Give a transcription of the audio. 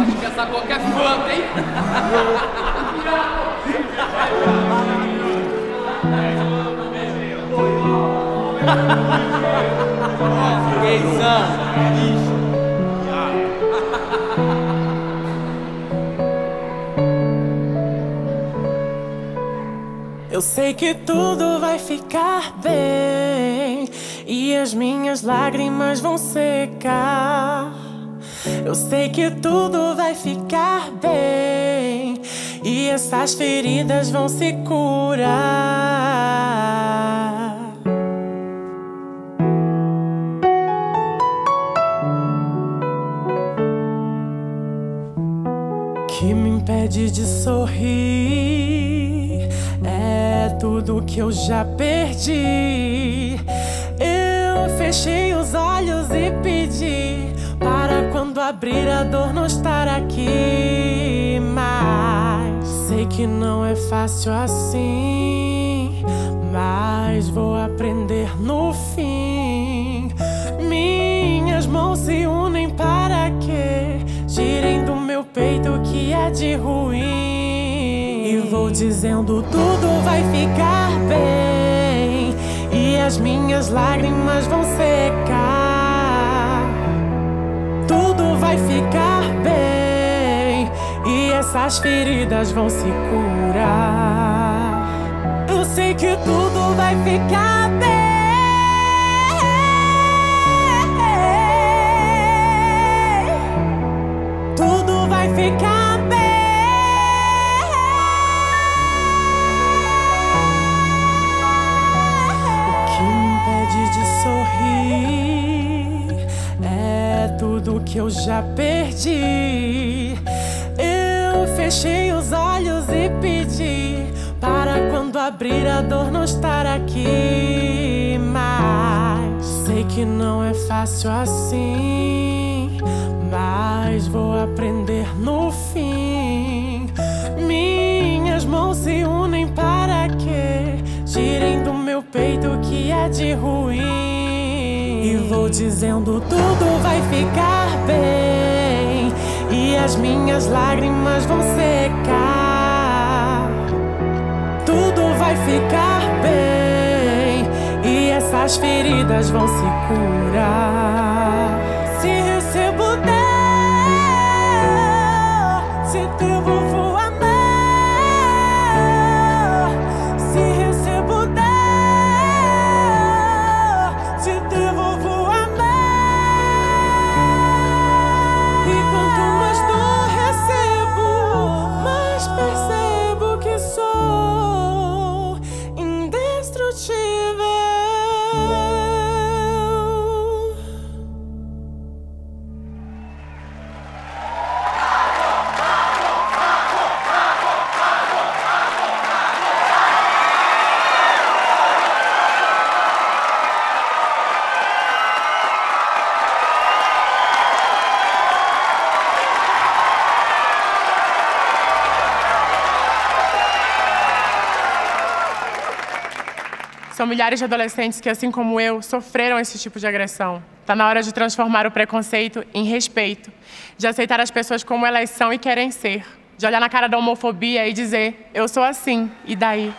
Acho que essa coca é fanta, hein? Eu sei que tudo vai ficar bem e as minhas lágrimas vão secar. Eu sei que tudo vai ficar bem e essas feridas vão se curar. Que me impede de sorrir é tudo que eu já perdi. Eu fechei abrir a dor não estar aqui. Mas sei que não é fácil assim. Mas vou aprender no fim. Minhas mãos se unem para que girem do meu peito o que é de ruim. E vou dizendo tudo vai ficar bem. E as minhas lágrimas vão secar. Ficar bem. E essas feridas vão se curar. Eu sei que tudo vai ficar bem. Tudo que eu já perdi. Eu fechei os olhos e pedi para quando abrir a dor não estar aqui. Mas sei que não é fácil assim. Mas vou aprender no fim. Minhas mãos se unem para que girem do meu peito o que é de ruim. Vou dizendo tudo vai ficar bem. E as minhas lágrimas vão secar. Tudo vai ficar bem. E essas feridas vão se curar. São milhares de adolescentes que, assim como eu, sofreram esse tipo de agressão. Está na hora de transformar o preconceito em respeito, de aceitar as pessoas como elas são e querem ser, de olhar na cara da homofobia e dizer: eu sou assim, e daí?